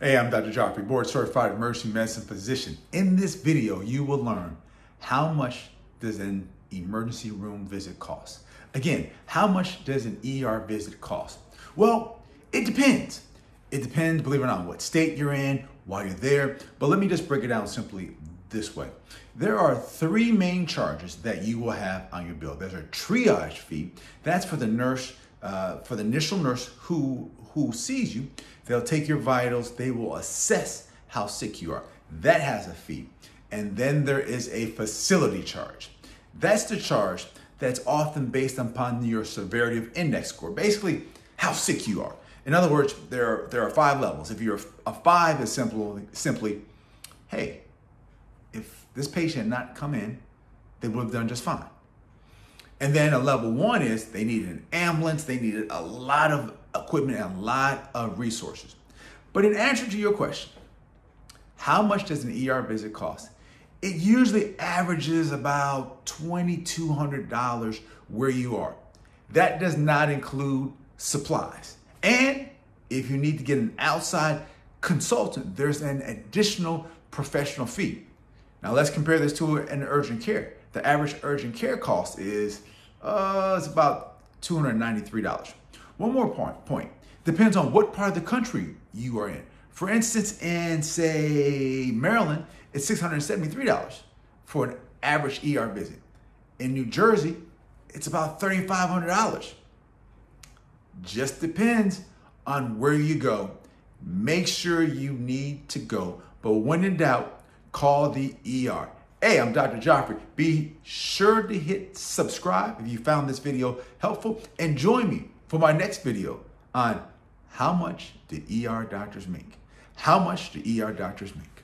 Hey, I'm Dr. Geoffrey, board certified emergency medicine physician. In this video, you will learn how much does an emergency room visit cost? Again, how much does an ER visit cost? Well, it depends. It depends, believe it or not, what state you're in, why you're there. But let me just break it down simply this way. There are three main charges that you will have on your bill. There's a triage fee. That's for the nurse, uh, for the initial nurse who who sees you. They'll take your vitals. They will assess how sick you are. That has a fee. And then there is a facility charge. That's the charge that's often based upon your severity of index score. Basically, how sick you are. In other words, there are, there are five levels. If you're a five, is simply, simply, hey, if this patient had not come in, they would have done just fine. And then a level one is they needed an ambulance, they needed a lot of equipment and a lot of resources. But in answer to your question, how much does an ER visit cost? It usually averages about $2,200 where you are. That does not include supplies. And if you need to get an outside consultant, there's an additional professional fee. Now let's compare this to an urgent care. The average urgent care cost is uh, it's about $293. One more point, point. Depends on what part of the country you are in. For instance, in say Maryland, it's $673 for an average ER visit. In New Jersey, it's about $3,500. Just depends on where you go. Make sure you need to go. But when in doubt, call the ER. Hey, I'm Dr. Geoffrey. Be sure to hit subscribe if you found this video helpful and join me for my next video on how much do ER doctors make? How much do ER doctors make?